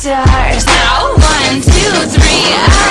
stars. Now, one, two, three, out.